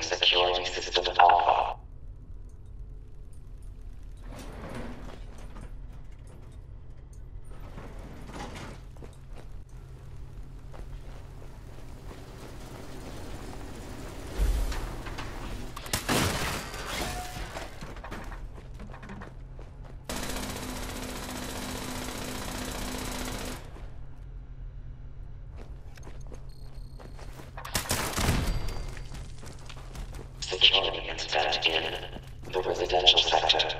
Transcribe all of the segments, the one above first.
Security system alpha. In the residential sector.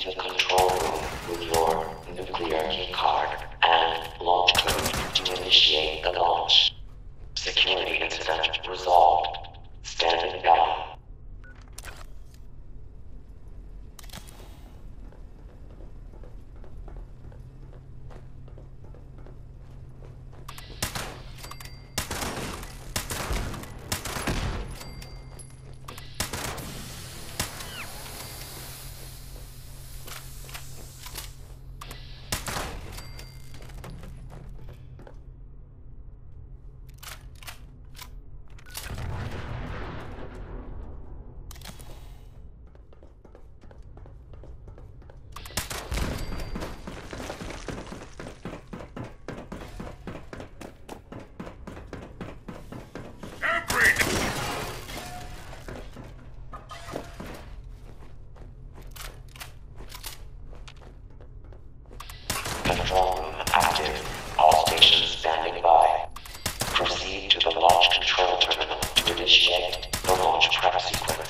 to the control room with your nuclear keycard and launch code to initiate the launch. Security incident resolved. Standing by. Control room active. All stations standing by. Proceed to the launch control terminal to initiate the launch prep sequence.